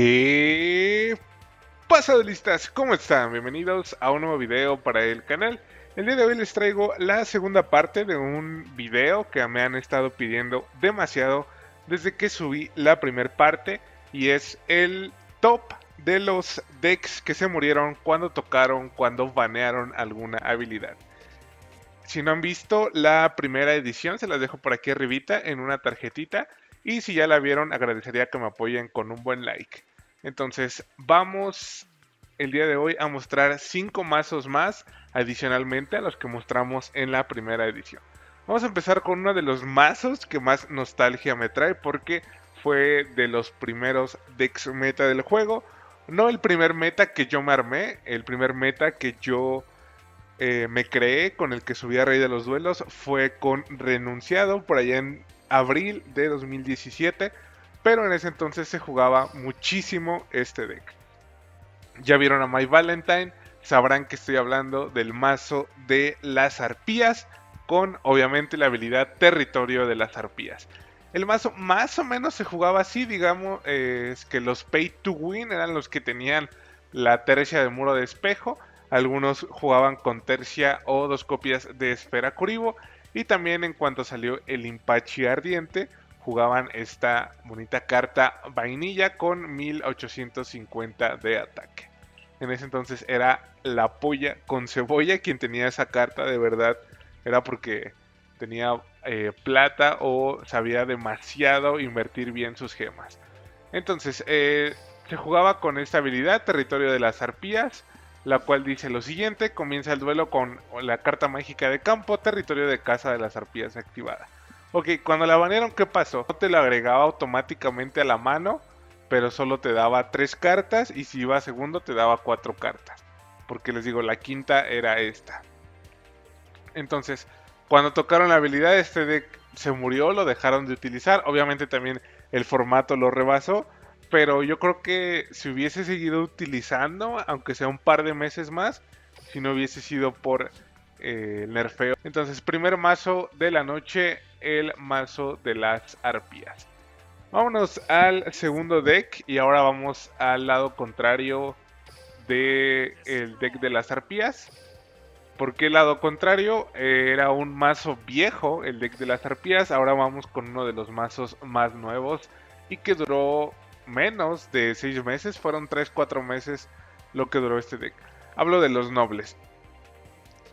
¿Qué pasa de listas? ¿Cómo están? Bienvenidos a un nuevo video para el canal. El día de hoy les traigo la segunda parte de un video que me han estado pidiendo demasiado desde que subí la primera parte y es el top de los decks que se murieron cuando tocaron, cuando banearon alguna habilidad. Si no han visto la primera edición, se las dejo por aquí arribita en una tarjetita y si ya la vieron, agradecería que me apoyen con un buen like. Entonces, vamos el día de hoy a mostrar 5 mazos más adicionalmente a los que mostramos en la primera edición. Vamos a empezar con uno de los mazos que más nostalgia me trae porque fue de los primeros decks meta del juego. No el primer meta que yo me armé, el primer meta que yo eh, me creé con el que subí a Rey de los Duelos fue con Renunciado por allá en abril de 2017, pero en ese entonces se jugaba muchísimo este deck. Ya vieron a My Valentine, sabrán que estoy hablando del mazo de las arpías, con obviamente la habilidad territorio de las arpías. El mazo más o menos se jugaba así, digamos, es que los pay to win eran los que tenían la tercia de muro de espejo, algunos jugaban con tercia o dos copias de esfera curibo y también en cuanto salió el Impachi Ardiente, jugaban esta bonita carta vainilla con 1850 de ataque. En ese entonces era la polla con cebolla quien tenía esa carta, de verdad. Era porque tenía eh, plata o sabía demasiado invertir bien sus gemas. Entonces, eh, se jugaba con esta habilidad, territorio de las arpías la cual dice lo siguiente, comienza el duelo con la carta mágica de campo, territorio de casa de las arpías activada. Ok, cuando la banearon, ¿qué pasó? No te lo agregaba automáticamente a la mano, pero solo te daba tres cartas y si iba segundo te daba cuatro cartas. Porque les digo, la quinta era esta. Entonces, cuando tocaron la habilidad, este deck se murió, lo dejaron de utilizar. Obviamente también el formato lo rebasó pero yo creo que si hubiese seguido utilizando, aunque sea un par de meses más, si no hubiese sido por eh, nerfeo. Entonces, primer mazo de la noche, el mazo de las arpías. Vámonos al segundo deck y ahora vamos al lado contrario del el deck de las arpías. Porque el lado contrario era un mazo viejo, el deck de las arpías. Ahora vamos con uno de los mazos más nuevos y que duró menos de 6 meses, fueron 3-4 meses lo que duró este deck. Hablo de los nobles.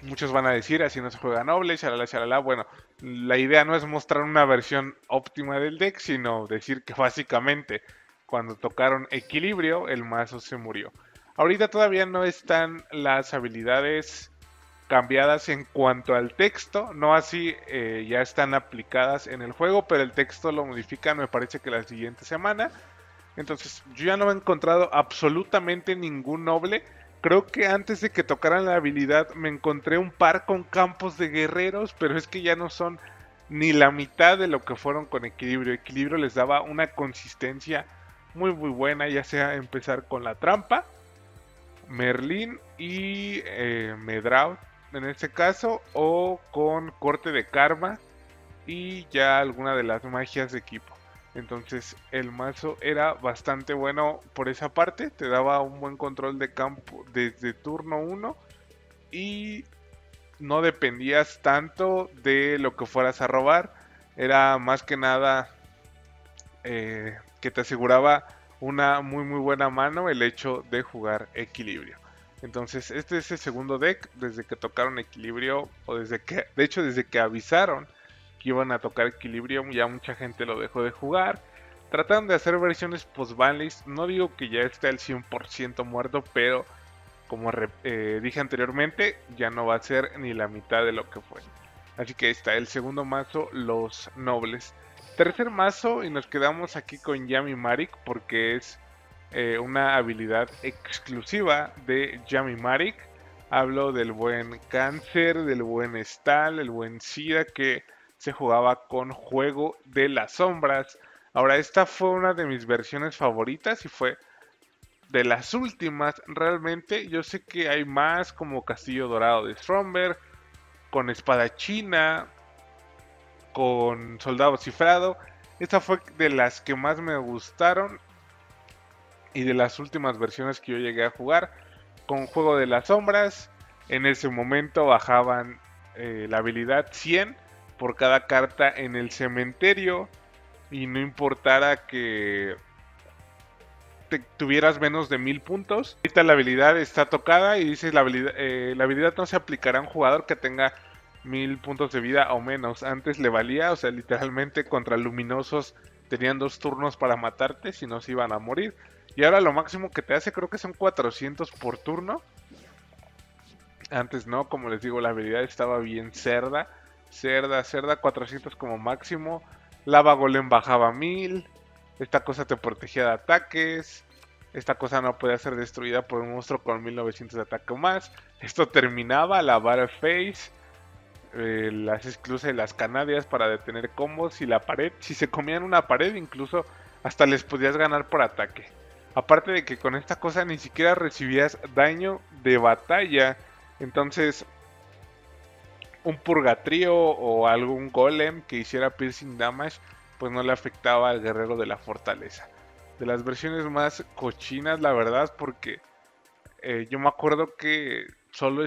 Muchos van a decir, así no se juega noble, shalala, shalala. Bueno, la idea no es mostrar una versión óptima del deck, sino decir que básicamente cuando tocaron equilibrio, el mazo se murió. Ahorita todavía no están las habilidades cambiadas en cuanto al texto, no así eh, ya están aplicadas en el juego, pero el texto lo modifican me parece que la siguiente semana. Entonces, yo ya no he encontrado absolutamente ningún noble. Creo que antes de que tocaran la habilidad me encontré un par con campos de guerreros, pero es que ya no son ni la mitad de lo que fueron con equilibrio. Equilibrio les daba una consistencia muy muy buena, ya sea empezar con la trampa, Merlin y eh, Medraut en este caso, o con corte de karma y ya alguna de las magias de equipo. Entonces el mazo era bastante bueno por esa parte, te daba un buen control de campo desde turno 1 y no dependías tanto de lo que fueras a robar, era más que nada eh, que te aseguraba una muy muy buena mano el hecho de jugar equilibrio. Entonces este es el segundo deck desde que tocaron equilibrio o desde que, de hecho desde que avisaron iban a tocar equilibrio, ya mucha gente lo dejó de jugar. Trataron de hacer versiones post-banlist, no digo que ya esté al 100% muerto, pero como eh, dije anteriormente, ya no va a ser ni la mitad de lo que fue. Así que está el segundo mazo, los nobles. Tercer mazo y nos quedamos aquí con Yami Marik porque es eh, una habilidad exclusiva de Yami Marik. Hablo del buen cáncer, del buen Stal, el buen Sida que se jugaba con Juego de las Sombras. Ahora, esta fue una de mis versiones favoritas y fue de las últimas. Realmente, yo sé que hay más como Castillo Dorado de Stromberg, con Espada China, con Soldado Cifrado. Esta fue de las que más me gustaron. y de las últimas versiones que yo llegué a jugar. Con Juego de las Sombras, en ese momento bajaban eh, la habilidad 100 por cada carta en el cementerio y no importara que tuvieras menos de mil puntos. Ahorita la habilidad está tocada y dice la habilidad, eh, la habilidad no se aplicará a un jugador que tenga mil puntos de vida o menos. Antes le valía, o sea, literalmente contra luminosos tenían dos turnos para matarte, si no se iban a morir. Y ahora lo máximo que te hace creo que son 400 por turno. Antes no, como les digo, la habilidad estaba bien cerda. Cerda, cerda, 400 como máximo. Lava Golem bajaba 1000. Esta cosa te protegía de ataques. Esta cosa no podía ser destruida por un monstruo con 1900 de ataque o más. Esto terminaba la Face. Eh, las exclusas y las canadias para detener combos y la pared. Si se comían una pared, incluso hasta les podías ganar por ataque. Aparte de que con esta cosa ni siquiera recibías daño de batalla. Entonces, un purgatrío o algún golem que hiciera piercing damage, pues no le afectaba al guerrero de la fortaleza. De las versiones más cochinas, la verdad, porque eh, yo me acuerdo que solo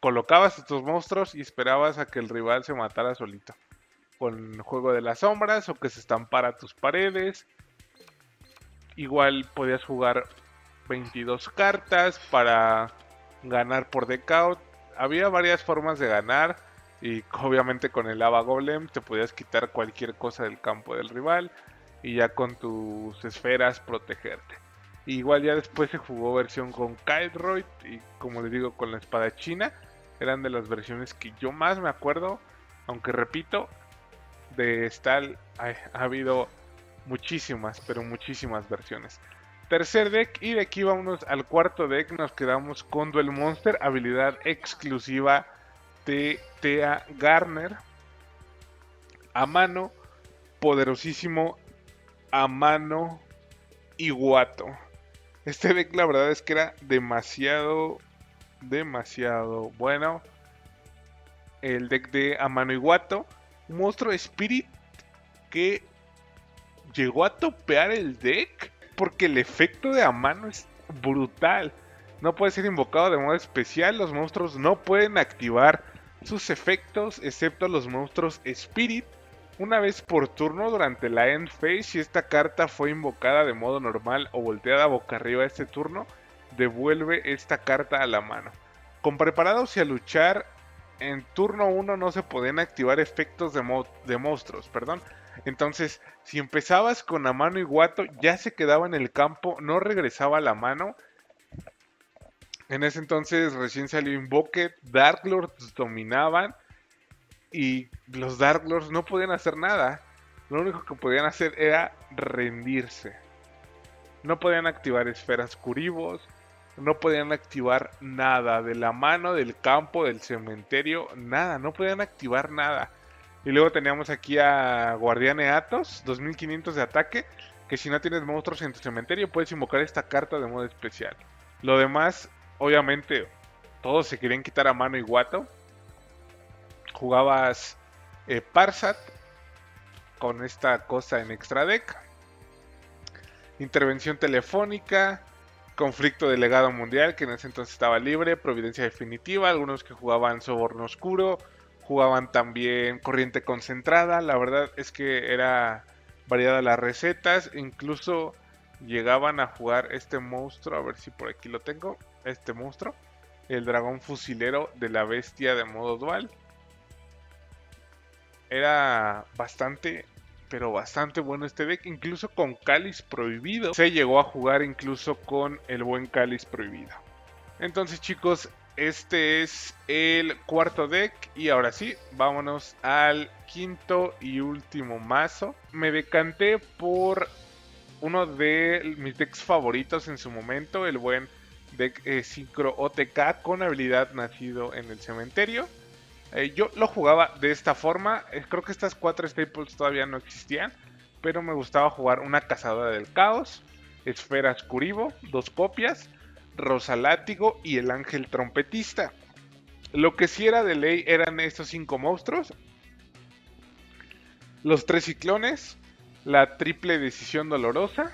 colocabas estos monstruos y esperabas a que el rival se matara solito. Con juego de las sombras o que se estampara tus paredes. Igual podías jugar 22 cartas para ganar por decaut. Había varias formas de ganar. Y obviamente con el lava golem te podías quitar cualquier cosa del campo del rival. Y ya con tus esferas protegerte. Igual ya después se jugó versión con Kydroid y como les digo con la espada china eran de las versiones que yo más me acuerdo. Aunque repito, de Stal ha, habido muchísimas, pero muchísimas versiones. Tercer deck y de aquí vamos al cuarto deck. Nos quedamos con Duel Monster, habilidad exclusiva de Tea Garner. A mano, poderosísimo a mano Iguato. Este deck la verdad es que era demasiado demasiado bueno. El deck de Amano Iguato, un monstruo Spirit que llegó a topear el deck porque el efecto de Amano es brutal. No puede ser invocado de modo especial, los monstruos no pueden activar sus efectos excepto los monstruos Spirit una vez por turno durante la end phase si esta carta fue invocada de modo normal o volteada boca arriba este turno devuelve esta carta a la mano. Con preparados y a luchar, en turno 1 no se podían activar efectos de, de monstruos, perdón. Entonces, si empezabas con la mano y guato, ya se quedaba en el campo, no regresaba a la mano. En ese entonces recién salió Invoke, Dark Lords dominaban y los Dark Lords no podían hacer nada. Lo único que podían hacer era rendirse. No podían activar esferas curivos, no podían activar nada de la mano, del campo, del cementerio, nada, no podían activar nada. Y luego teníamos aquí a Guardiane Atos, 2500 de ataque, que si no tienes monstruos en tu cementerio puedes invocar esta carta de modo especial. Lo demás, obviamente, todos se querían quitar a mano y guato. Jugabas eh, Parsat con esta cosa en extra deck. Intervención telefónica, conflicto de legado mundial, que en ese entonces estaba libre, providencia definitiva, algunos que jugaban soborno oscuro, jugaban también corriente concentrada, la verdad es que era variada las recetas, incluso llegaban a jugar este monstruo, a ver si por aquí lo tengo, este monstruo, el dragón fusilero de la bestia de modo dual. Era bastante pero bastante bueno este deck, incluso con Cáliz Prohibido. Se llegó a jugar incluso con el buen Cáliz Prohibido. Entonces chicos, este es el cuarto deck y ahora sí, vámonos al quinto y último mazo. Me decanté por uno de mis decks favoritos en su momento, el buen deck eh, OTK con habilidad nacido en el cementerio. Eh, yo lo jugaba de esta forma. Eh, creo que estas cuatro staples todavía no existían. Pero me gustaba jugar una cazadora del caos, esferas curibo, dos copias, rosa látigo y el ángel trompetista. Lo que sí era de ley eran estos cinco monstruos. Los tres ciclones, la triple decisión dolorosa,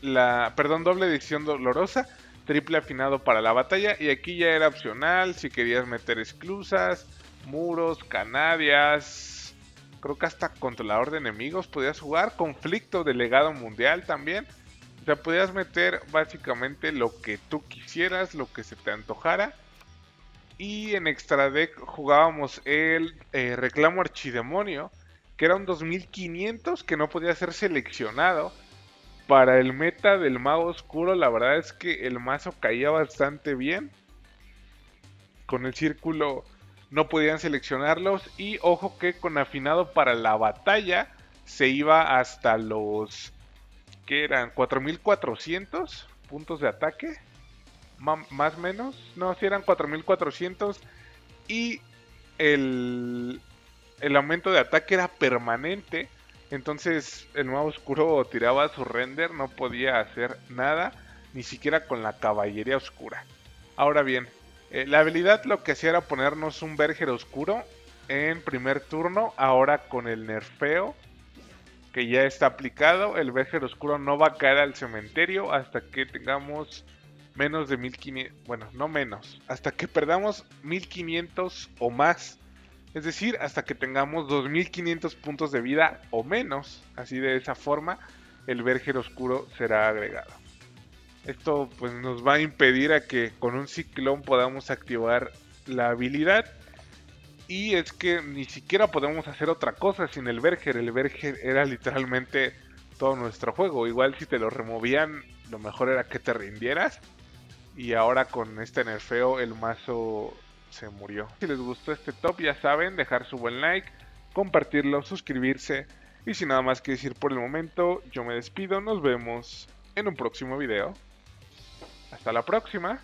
la, perdón, doble edición dolorosa, triple afinado para la batalla y aquí ya era opcional si querías meter esclusas, muros, canadias, creo que hasta controlador de enemigos podías jugar, conflicto de legado mundial también. O sea, podías meter básicamente lo que tú quisieras, lo que se te antojara. Y en extra deck jugábamos el eh, reclamo archidemonio, que era un 2500 que no podía ser seleccionado. Para el meta del mago oscuro, la verdad es que el mazo caía bastante bien. Con el círculo no podían seleccionarlos. Y ojo que con afinado para la batalla se iba hasta los. que eran? 4400 puntos de ataque. más menos. No, si eran 4400. Y el, el aumento de ataque era permanente. Entonces el mago oscuro tiraba su render, no podía hacer nada, ni siquiera con la caballería oscura. Ahora bien, eh, la habilidad lo que hacía era ponernos un Berger oscuro en primer turno, ahora con el nerfeo que ya está aplicado, el Berger oscuro no va a caer al cementerio hasta que tengamos menos de 1500, bueno, no menos, hasta que perdamos 1500 o más es decir, hasta que tengamos 2500 puntos de vida o menos. Así de esa forma, el Berger Oscuro será agregado. Esto pues nos va a impedir a que con un ciclón podamos activar la habilidad. Y es que ni siquiera podemos hacer otra cosa sin el Berger. El Berger era literalmente todo nuestro juego. Igual si te lo removían, lo mejor era que te rindieras. Y ahora con este nerfeo el mazo se murió. Si les gustó este top ya saben, dejar su buen like, compartirlo, suscribirse. Y sin nada más que decir por el momento, yo me despido, nos vemos en un próximo video. Hasta la próxima.